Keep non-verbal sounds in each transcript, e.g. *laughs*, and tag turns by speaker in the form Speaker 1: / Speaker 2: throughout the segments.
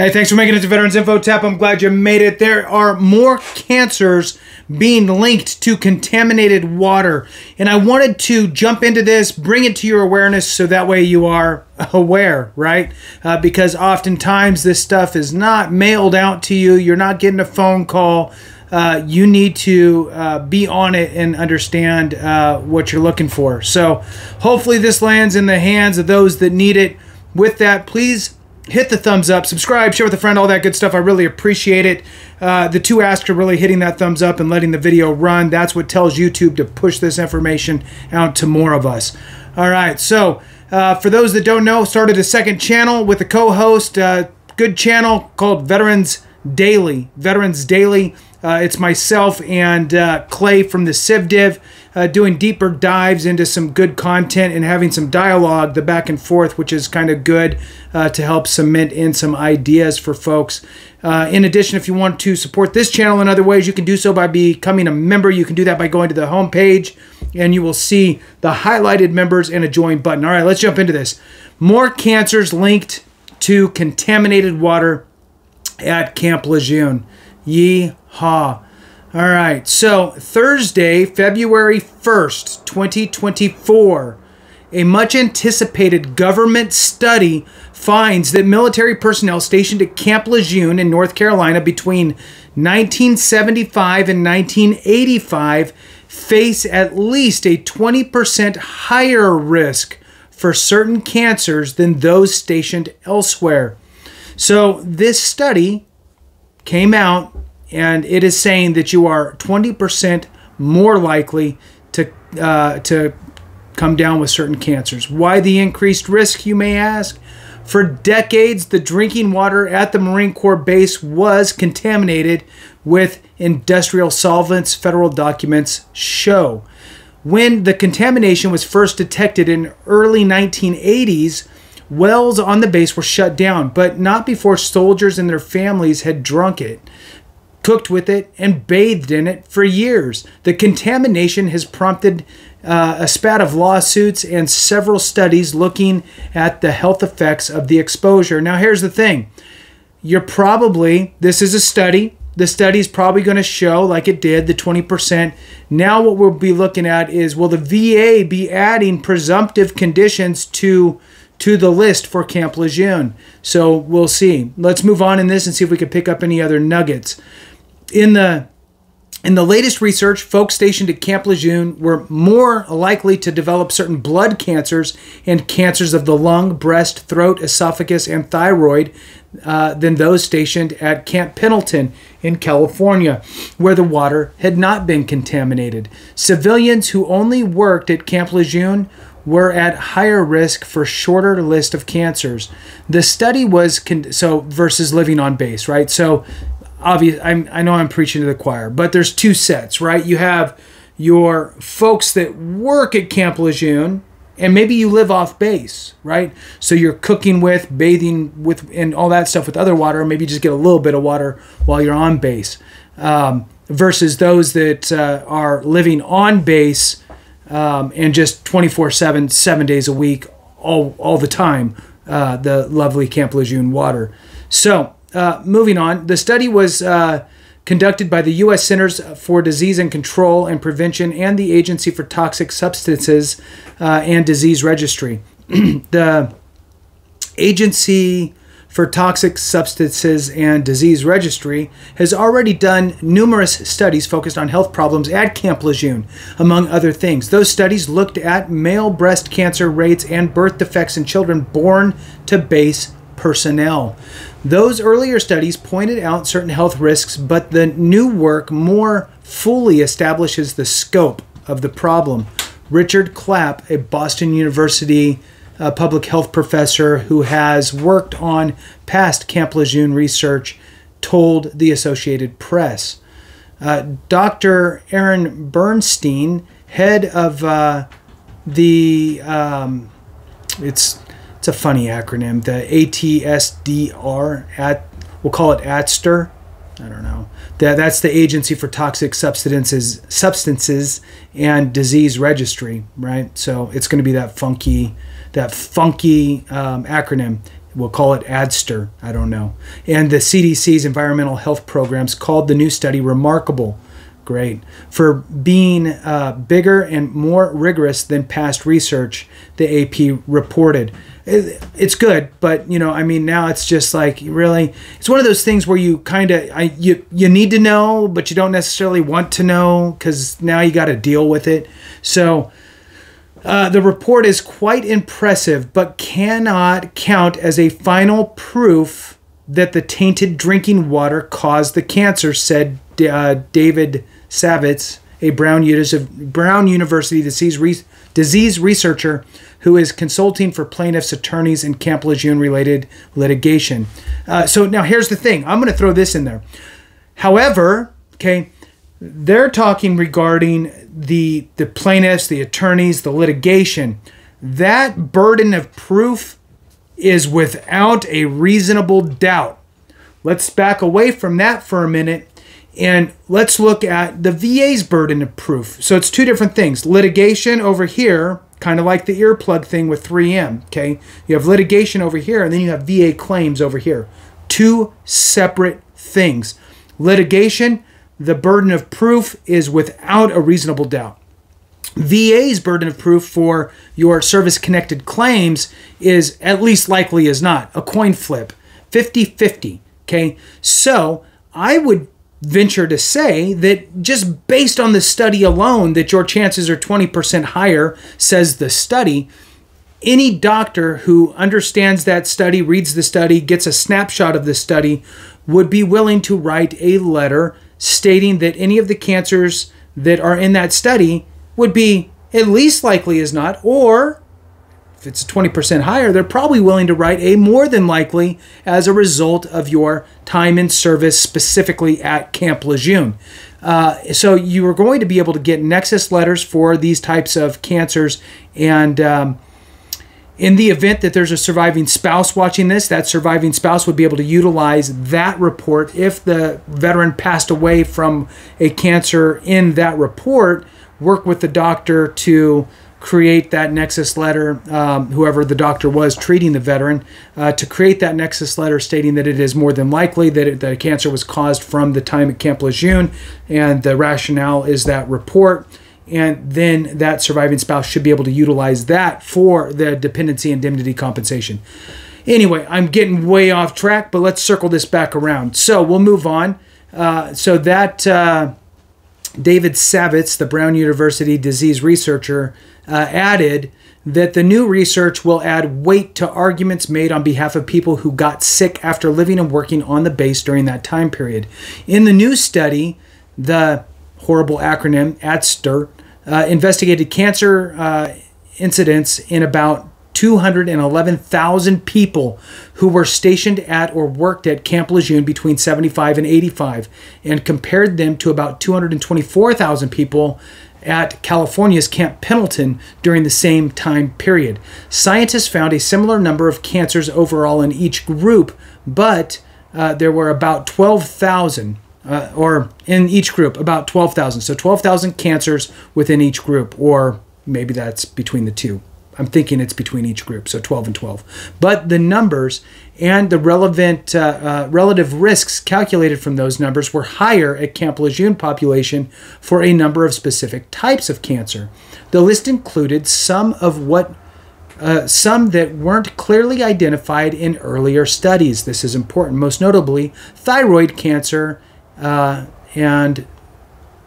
Speaker 1: Hey, thanks for making it to Veterans InfoTap. I'm glad you made it. There are more cancers being linked to contaminated water. And I wanted to jump into this, bring it to your awareness so that way you are *laughs* aware, right? Uh, because oftentimes this stuff is not mailed out to you, you're not getting a phone call. Uh, you need to uh, be on it and understand uh, what you're looking for. So, hopefully, this lands in the hands of those that need it. With that, please hit the thumbs up, subscribe, share with a friend, all that good stuff. I really appreciate it. Uh, the two asks are really hitting that thumbs up and letting the video run. That's what tells YouTube to push this information out to more of us. All right, so uh, for those that don't know, started a second channel with a co-host, uh, good channel called Veterans Daily. Veterans Daily. Uh, it's myself and uh, Clay from the CivDiv uh, doing deeper dives into some good content and having some dialogue, the back and forth, which is kind of good uh, to help cement in some ideas for folks. Uh, in addition, if you want to support this channel in other ways, you can do so by becoming a member. You can do that by going to the home page and you will see the highlighted members and a join button. All right, let's jump into this. More cancers linked to contaminated water at Camp Lejeune. Yeehaw. All right, so Thursday, February 1st, 2024, a much anticipated government study finds that military personnel stationed at Camp Lejeune in North Carolina between 1975 and 1985 face at least a 20% higher risk for certain cancers than those stationed elsewhere. So, this study came out and it is saying that you are 20% more likely to uh, to come down with certain cancers. Why the increased risk, you may ask? For decades, the drinking water at the Marine Corps base was contaminated with industrial solvents, federal documents show. When the contamination was first detected in early 1980s, wells on the base were shut down, but not before soldiers and their families had drunk it cooked with it, and bathed in it for years. The contamination has prompted uh, a spat of lawsuits and several studies looking at the health effects of the exposure. Now, here's the thing you're probably, this is a study. The study is probably going to show, like it did, the 20%. Now, what we'll be looking at is will the VA be adding presumptive conditions to to the list for Camp Lejeune. So we'll see. Let's move on in this and see if we can pick up any other nuggets in the in the latest research, folks stationed at Camp Lejeune were more likely to develop certain blood cancers and cancers of the lung, breast, throat, esophagus, and thyroid uh, than those stationed at Camp Pendleton in California, where the water had not been contaminated. Civilians who only worked at Camp Lejeune were at higher risk for shorter list of cancers. The study was con- so versus living on base, right? So obvious I'm, i know i'm preaching to the choir but there's two sets right? You have your folks that work at camp lejeune and maybe you live off base right? So you're cooking with bathing with and all that stuff with other water maybe you just get a little bit of water while you're on base um, versus those that uh, are living on base um, and just 24 7 seven days a week all, all the time uh, the lovely camp lejeune water. So uh, moving on, the study was uh, conducted by the U.S. Centers for Disease and Control and Prevention and the Agency for Toxic Substances uh, and Disease Registry. *clears throat* the Agency for Toxic Substances and Disease Registry has already done numerous studies focused on health problems at Camp Lejeune, among other things. Those studies looked at male breast cancer rates and birth defects in children born to base personnel. Those earlier studies pointed out certain health risks, but the new work more fully establishes the scope of the problem. Richard Clapp, a Boston University uh, public health professor who has worked on past Camp Lejeune research, told the Associated Press. Uh, Dr. Aaron Bernstein, head of uh, the um, it's it's a funny acronym. The ATSDR at we'll call it ATSTR. I don't know. That that's the Agency for Toxic Substances Substances and Disease Registry, right? So it's going to be that funky that funky um, acronym We'll call it ADSTER. I don't know. And the CDC's environmental health programs called the new study remarkable. Great. For being uh, bigger and more rigorous than past research, the AP reported. It, it's good, but you know, I mean, now it's just like really, it's one of those things where you kind of, I you you need to know, but you don't necessarily want to know because now you got to deal with it. So uh, the report is quite impressive, but cannot count as a final proof that the tainted drinking water caused the cancer, said uh, David Savitz, a Brown, Brown University disease, re- disease researcher who is consulting for plaintiffs' attorneys in Camp Lejeune related litigation. Uh, so now here's the thing I'm going to throw this in there. However, okay, they're talking regarding the the plaintiffs, the attorneys, the litigation. That burden of proof is without a reasonable doubt. Let's back away from that for a minute and let's look at the VA's burden of proof. So it's two different things. Litigation over here, kind of like the earplug thing with 3M, okay? You have litigation over here and then you have VA claims over here. Two separate things. Litigation the burden of proof is without a reasonable doubt. VA's burden of proof for your service connected claims is at least likely as not a coin flip 50 50. Okay, so I would venture to say that just based on the study alone, that your chances are 20% higher, says the study. Any doctor who understands that study, reads the study, gets a snapshot of the study, would be willing to write a letter stating that any of the cancers that are in that study would be at least likely as not, or if it's 20% higher, they're probably willing to write a more than likely as a result of your time in service specifically at Camp Lejeune. Uh, so you are going to be able to get nexus letters for these types of cancers and um, in the event that there's a surviving spouse watching this, that surviving spouse would be able to utilize that report if the veteran passed away from a cancer in that report, work with the doctor to create that nexus letter, um, whoever the doctor was treating the veteran, uh, to create that nexus letter stating that it is more than likely that it, the cancer was caused from the time at Camp Lejeune, and the rationale is that report and then that surviving spouse should be able to utilize that for the dependency indemnity compensation. Anyway, I'm getting way off track, but let's circle this back around. So we'll move on. Uh, so that uh, David Savitz, the Brown University disease researcher, uh, added that the new research will add weight to arguments made on behalf of people who got sick after living and working on the base during that time period. In the new study, the horrible acronym ADSTR uh, investigated cancer uh, incidents in about 211,000 people who were stationed at or worked at Camp Lejeune between 75 and 85 and compared them to about 224,000 people at California's Camp Pendleton during the same time period. Scientists found a similar number of cancers overall in each group, but uh, there were about 12,000 uh, or in each group, about 12,000. So 12,000 cancers within each group, or maybe that's between the two. I'm thinking it's between each group, so 12 and 12. But the numbers and the relevant uh, uh, relative risks calculated from those numbers were higher at Camp Lejeune population for a number of specific types of cancer. The list included some of what uh, some that weren't clearly identified in earlier studies. This is important, most notably thyroid cancer uh, and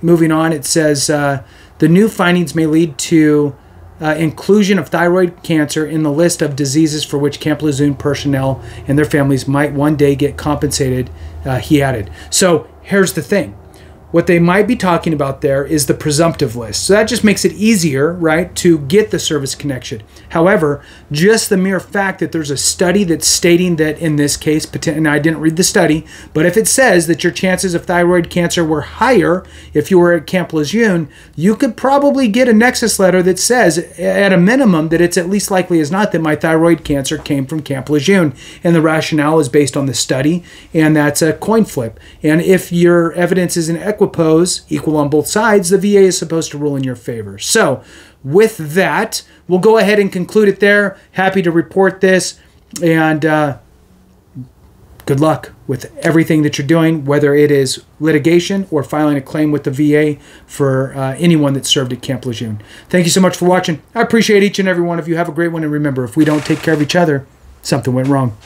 Speaker 1: moving on, it says uh, the new findings may lead to uh, inclusion of thyroid cancer in the list of diseases for which Camp Lejeune personnel and their families might one day get compensated, uh, he added. So here's the thing what they might be talking about there is the presumptive list. So that just makes it easier, right, to get the service connection. However, just the mere fact that there's a study that's stating that in this case, and I didn't read the study, but if it says that your chances of thyroid cancer were higher if you were at Camp Lejeune, you could probably get a nexus letter that says, at a minimum, that it's at least likely as not that my thyroid cancer came from Camp Lejeune. And the rationale is based on the study, and that's a coin flip. And if your evidence is an equipoise, equal on both sides, the VA is supposed to rule in your favor. So, with that, we'll go ahead and conclude it there. Happy to report this. And uh, good luck with everything that you're doing, whether it is litigation or filing a claim with the VA for uh, anyone that served at Camp Lejeune. Thank you so much for watching. I appreciate each and every one of you. Have a great one. And remember, if we don't take care of each other, something went wrong.